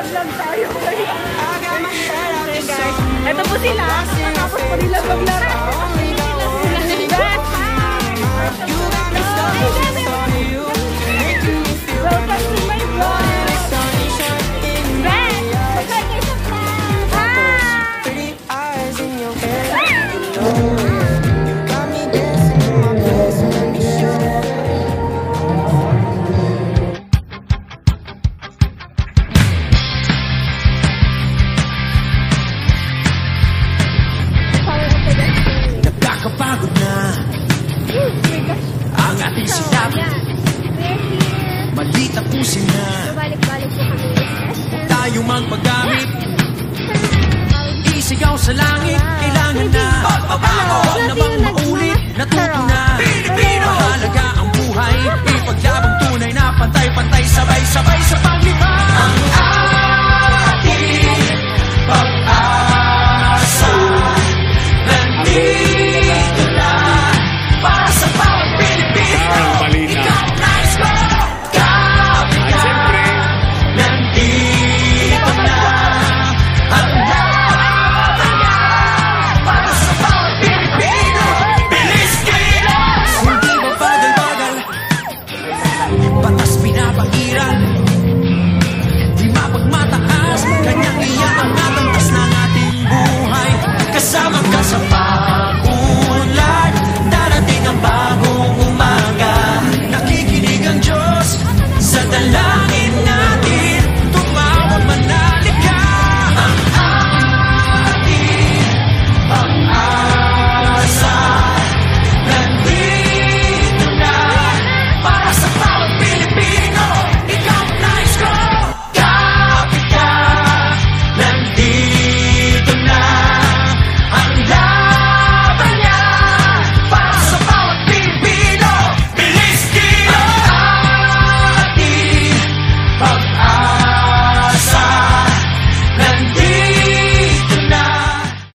Nag-vlog tayo ngayon. Guys, ito po sila. Tapos po nila maglaro. Welcome to my vlog. Vlog. Hi. Tapusin na. Balik-balik po kami. tayo magpagamit Isigaw sa langit, kailangan na. Huwag na bang maulit, natuto na. Mahalaga ang buhay Ipaglabang tunay na pantay-pantay Sabay-sabay sa paglipad 依然。